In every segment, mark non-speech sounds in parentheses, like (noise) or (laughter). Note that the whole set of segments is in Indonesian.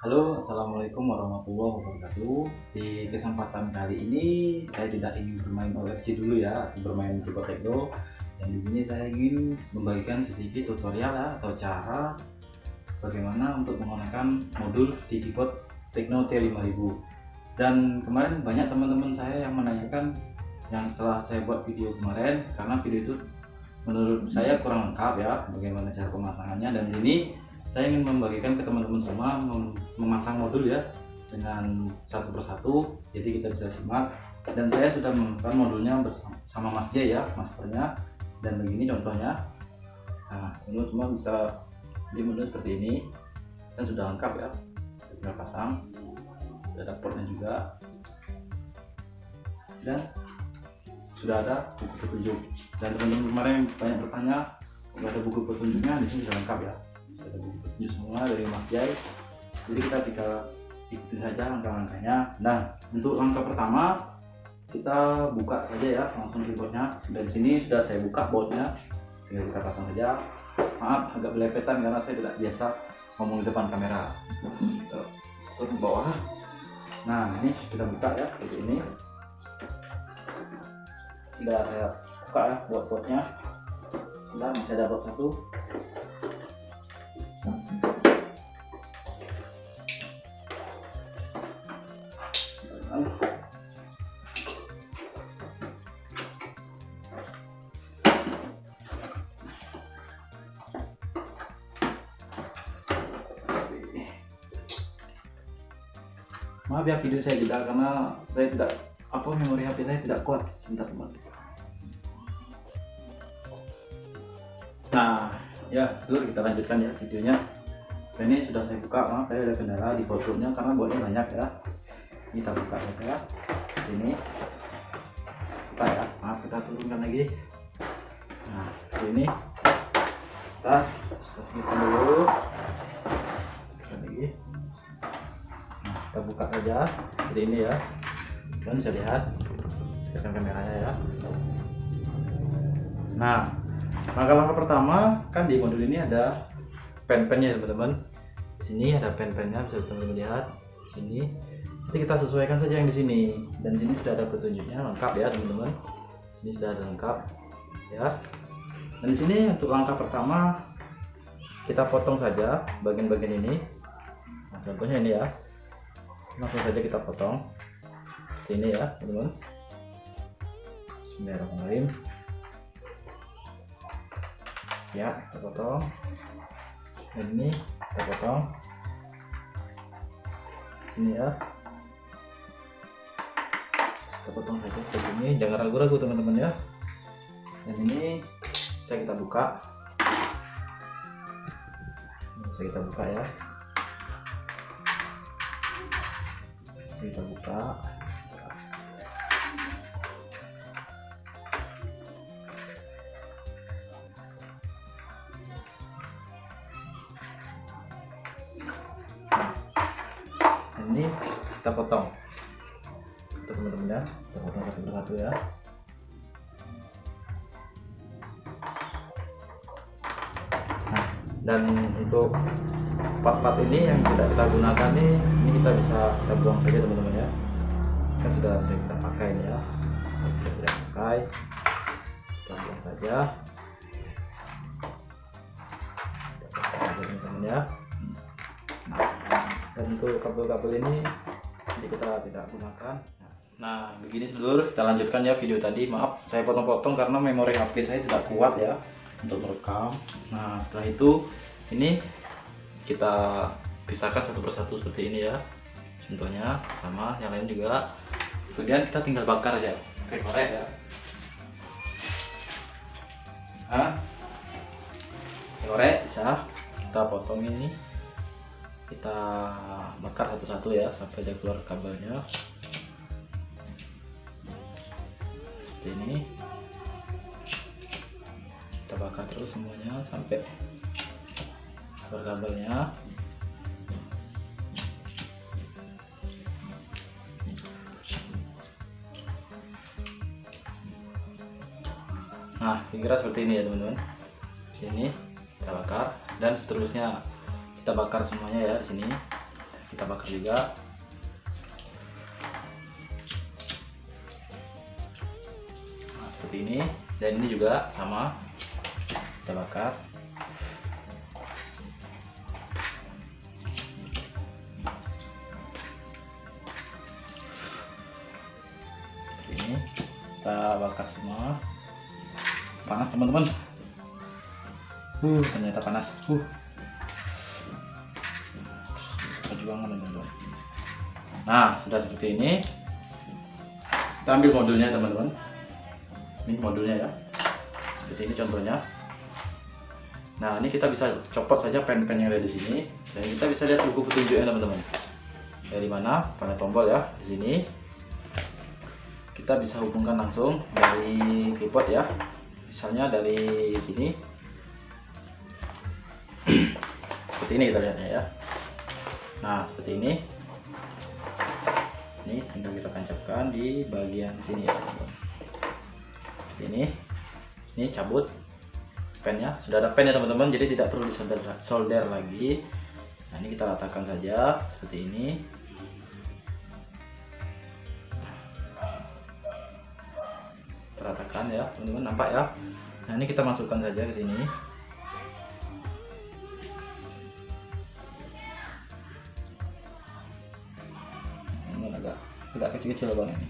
Halo, Assalamualaikum warahmatullahi wabarakatuh. Di kesempatan kali ini saya tidak ingin bermain ORG dulu ya, atau bermain Tipe Tekno. Dan di sini saya ingin membagikan sedikit tutorial ya, atau cara bagaimana untuk menggunakan modul TV Pot Tekno T5000. Dan kemarin banyak teman-teman saya yang menanyakan yang setelah saya buat video kemarin, karena video itu menurut saya kurang lengkap ya, bagaimana cara pemasangannya. Dan di sini saya ingin membagikan ke teman-teman semua mem memasang modul ya dengan satu persatu jadi kita bisa simak. Dan saya sudah memesan modulnya bersama Mas J ya masternya. Dan begini contohnya. Nah ini semua bisa di modul seperti ini. Dan sudah lengkap ya. Kita tinggal pasang. Ada portnya juga. Dan sudah ada buku petunjuk. Dan teman-teman kemarin banyak bertanya nggak ada buku petunjuknya? Di sini sudah lengkap ya buku petunjuk semua dari Mas Jai. Jadi kita tinggal ikuti saja langkah-langkahnya. Nah untuk langkah pertama kita buka saja ya langsung keyboardnya. Dan sini sudah saya buka boardnya. Tinggal kita pasang saja. Maaf agak belepetan karena saya tidak biasa ngomong di depan kamera. Turun ke bawah. Nah ini sudah buka ya seperti ini. Sudah saya buka ya buat boardnya. Sudah bisa dapat satu maaf ya video saya tidak karena saya tidak apa memori HP saya tidak kuat. Sebentar teman nah ya dulu kita lanjutkan ya videonya. Nah, ini sudah saya buka maaf saya ada kendala di botolnya karena bolanya banyak ya. Ini kita buka saja ya. Ini. Buka ya. Maaf kita turunkan lagi. Nah seperti ini. Kita saja seperti ini ya. Kalian bisa lihat tekan kameranya ya. Nah langkah-langkah pertama kan di modul ini ada pen-pennya teman-teman. Di sini ada pen-pennya bisa teman-teman lihat. Sini nanti kita sesuaikan saja yang di sini. Dan sini sudah ada petunjuknya lengkap ya teman-teman. Sini sudah ada lengkap ya. Dan di sini untuk langkah pertama kita potong saja bagian-bagian ini. Nah, contohnya ini ya langsung saja kita potong. Sini ya teman-teman. Bismillahirrahmanirrahim. Ya kita potong. Dan ini kita potong. Sini ya. Kita potong saja seperti ini. Jangan ragu-ragu teman-teman ya. Dan ini bisa kita buka. Bisa kita buka ya kita buka. Ini kita potong. Untuk teman-teman ya kita potong satu persatu ya. Nah, dan untuk part-part ini yang tidak kita gunakan nih ini kita bisa kita buang saja teman-teman ya. Kan sudah saya kita pakai ini ya. Kita tidak pakai. Kita buang saja. Teman-teman ya. Nah, dan untuk kabel-kabel ini ini kita tidak gunakan. Nah begini seluruh kita lanjutkan ya video tadi. Maaf saya potong-potong karena memori HP saya tidak kuat ya untuk merekam nah setelah itu ini kita pisahkan satu persatu seperti ini ya. Contohnya sama yang lain juga. Kemudian kita tinggal bakar aja. Oke korek ya. Nah. Korek bisa. Kita potong ini. Kita bakar satu-satu ya sampai dia keluar kabelnya. Seperti ini. Kita bakar terus semuanya sampai kabelnya nah kira seperti ini ya teman-teman. Sini kita bakar. Dan seterusnya kita bakar semuanya ya di sini. Kita bakar juga. Nah, seperti ini. Dan ini juga sama. Kita bakar kita bakar semua. Panas teman-teman. Uh ternyata panas. Uh. Perjuangan teman-teman nah sudah seperti ini. Kita ambil modulnya teman-teman. Ini modulnya ya. Seperti ini contohnya. Nah ini kita bisa copot saja pen-pen yang ada di sini. Dan kita bisa lihat buku petunjuknya teman-teman. Dari mana? Pada tombol ya di sini kita bisa hubungkan langsung dari keyboard ya. Misalnya dari sini. (clears throat) Seperti ini kita lihatnya ya. Nah seperti ini. Ini tinggal kita tancapkan di bagian sini ya seperti ini. Ini cabut pennya. Sudah ada pen ya teman-teman jadi tidak perlu disolder solder lagi. Nah ini kita ratakan saja seperti ini ratakan ya teman-teman nampak ya. Nah ini kita masukkan saja ke sini. Ini agak agak kecil-kecil bang ini.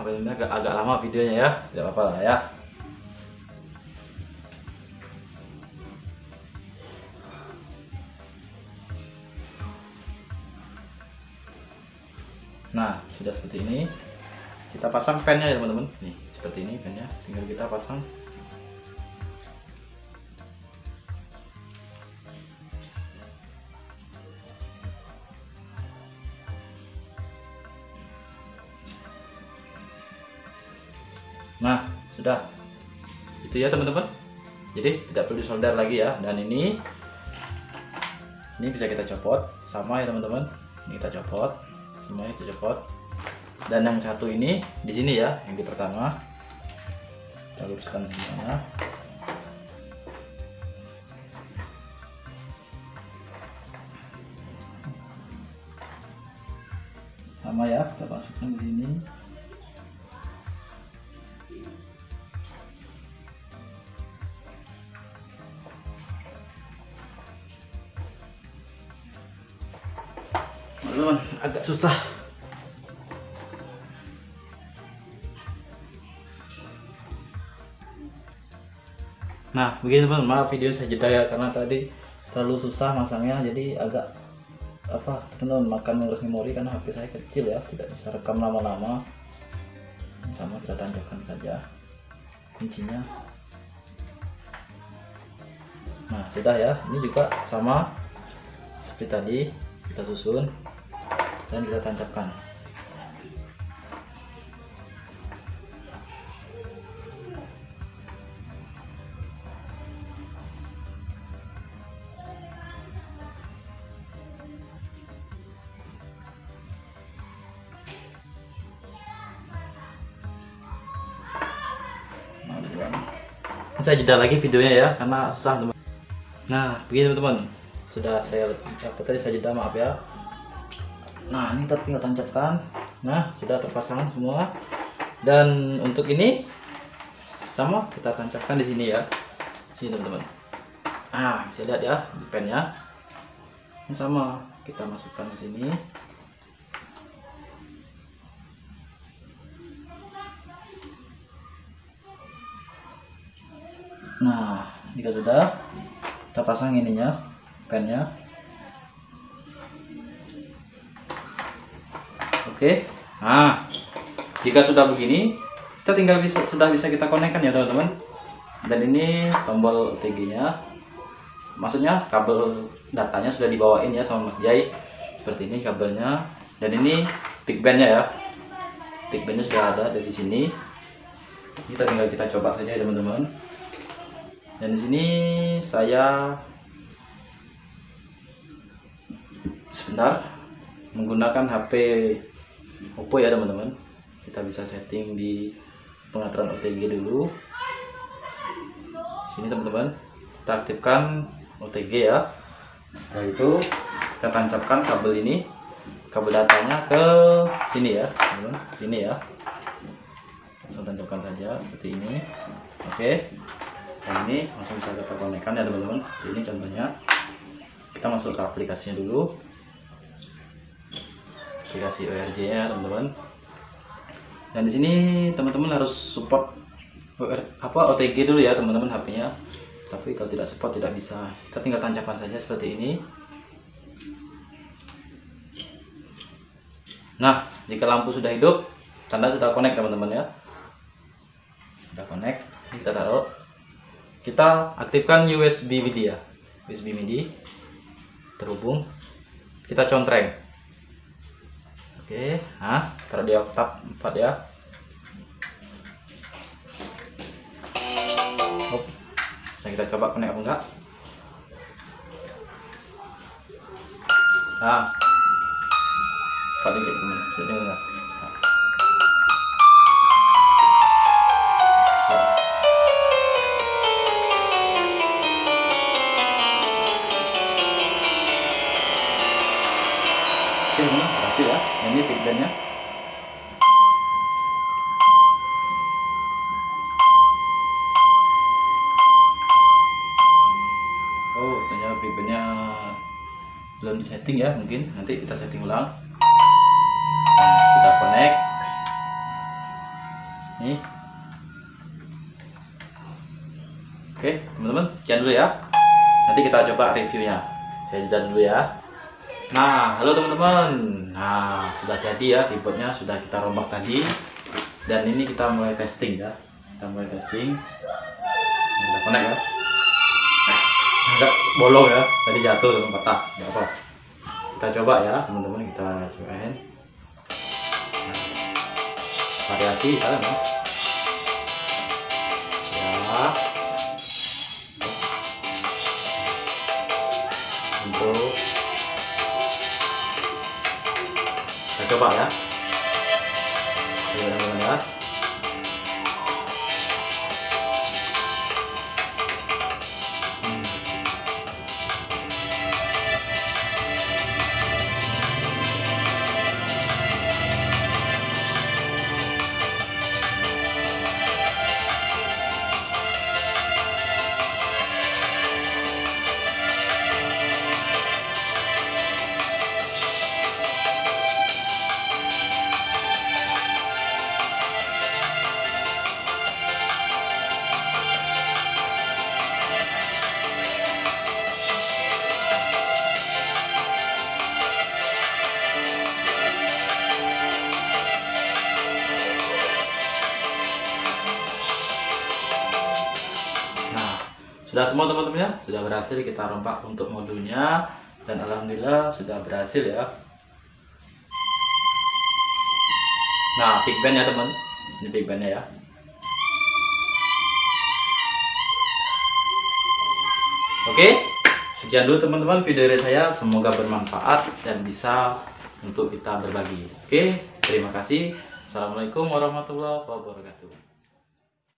Apa ini? Agak agak lama videonya ya. Tidak apa-apa lah ya nah sudah seperti ini. Kita pasang pennya ya teman-teman. Nih seperti ini pennya tinggal kita pasang. Nah sudah. Itu ya teman-teman. Jadi tidak perlu solder lagi ya. Dan ini ini bisa kita copot. Sama ya teman-teman. Ini kita copot semuanya copot dan yang satu ini di sini ya yang di pertama. Kita luruskan semuanya. Sama ya kita masukkan di sini teman-teman agak susah. Nah begini teman maaf video saya jeda ya karena tadi terlalu susah masangnya jadi agak apa teman makan mengurus memori karena HP saya kecil ya tidak bisa rekam lama-lama. Sama kita tancapkan saja kuncinya. Nah sudah ya. Ini juga sama seperti tadi kita susun dan kita tancapkan. Saya jeda lagi videonya ya karena susah teman. Nah begini teman-teman. Sudah saya apa tadi saya jeda maaf ya nah ini kita tinggal tancapkan. Nah sudah terpasang semua. Dan untuk ini sama kita tancapkan di sini ya. Sini teman-teman. Ah bisa lihat ya di pennya ini sama kita masukkan ke sini. Nah jika sudah kita pasang ininya pennya oke. Nah jika sudah begini kita tinggal bisa sudah bisa kita konekkan ya teman-teman. Dan ini tombol OTG nya maksudnya kabel datanya sudah dibawain ya sama Mas Jai. Seperti ini kabelnya. Dan ini big bandnya ya. Big bandnya sudah ada dari sini. Kita tinggal kita coba saja ya teman-teman. Dan di sini saya sebentar menggunakan HP Oppo ya teman-teman. Kita bisa setting di pengaturan OTG dulu. Sini teman-teman. Kita aktifkan OTG ya. Setelah itu kita tancapkan kabel ini kabel datanya ke sini ya teman-teman. Sini ya. Langsung tancapkan saja seperti ini. Oke. Dan ini langsung bisa kita konekkan ya teman-teman. Ini contohnya. Kita masuk ke aplikasinya dulu aplikasi ORJ ya teman-teman. Dan di sini teman-teman harus support OR, apa OTG dulu ya teman-teman HP-nya tapi kalau tidak support tidak bisa. Kita tinggal tancapkan saja seperti ini. Nah jika lampu sudah hidup tanda sudah connect teman-teman ya. Sudah connect kita taruh. Kita aktifkan USB MIDI ya USB MIDI terhubung. Kita contreng oke nah taruh di oktav 4 ya. Hop. Nah, kita coba connect apa enggak? Nah Pak dikit teman Ini. Oh, ternyata big bandnya belum setting ya, mungkin nanti kita setting ulang. Nah, sudah connect. Nih. Oke, teman-teman, sekian dulu ya. Nanti kita coba reviewnya. Saya jeda dulu ya. Nah, halo teman-teman. Nah, sudah jadi ya keyboardnya sudah kita rombak tadi. Dan ini kita mulai testing ya. Kita mulai testing. Kita connect ya. Enggak bolong ya. Tadi jatuh teman patah. Enggak apa. Kita coba ya, teman-teman. Kita cobain. Variasi ya. Ya. Untuk coba ya. Teman-teman ya sudah semua teman-teman ya, sudah berhasil kita rompak untuk modulnya dan alhamdulillah sudah berhasil ya. Nah, big band ya teman, ini big bandnya ya. Oke, sekian dulu teman-teman video dari saya, semoga bermanfaat dan bisa untuk kita berbagi. Oke, terima kasih. Assalamualaikum warahmatullahi wabarakatuh.